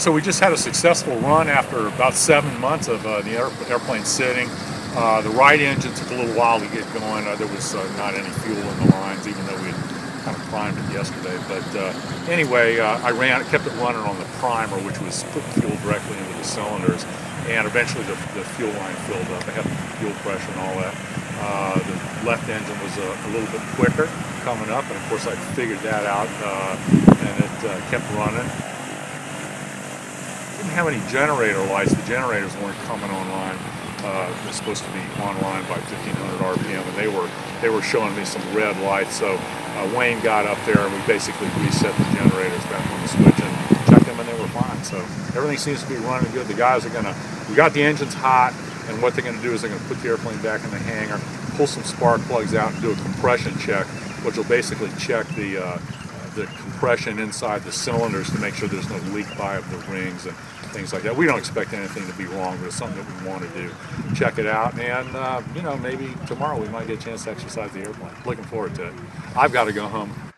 so we just had a successful run after about seven months of uh, the air, airplane sitting. Uh, the right engine took a little while to get going. Uh, there was uh, not any fuel in the lines, even though we had kind of primed it yesterday. But uh, anyway, uh, I ran, kept it running on the primer, which was putting fuel directly into the cylinders. And eventually the, the fuel line filled up. I had fuel pressure and all that. the left engine was a, a, little bit quicker coming up, and of course I figured that out, and it kept running didn't have any generator lights. The generators weren't coming online. Uh, they're supposed to be online by 1500 RPM, and they were they were showing me some red lights. So uh, Wayne got up there, and we basically reset the generators back on the switch and checked them, and they were fine. So everything seems to be running good. The guys are gonna we got the engines hot, and what they're gonna do is they're gonna put the airplane back in the hangar, pull some spark plugs out, and do a compression check, which will basically check the uh, the compression inside the cylinders to make sure there's no leak by of the rings and things like that. We don't expect anything to be wrong, but it's something that we want to do. Check it out, and uh, you know, maybe tomorrow we might get a chance to exercise the airplane. Looking forward to it. I've got to go home